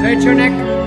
Straight your neck.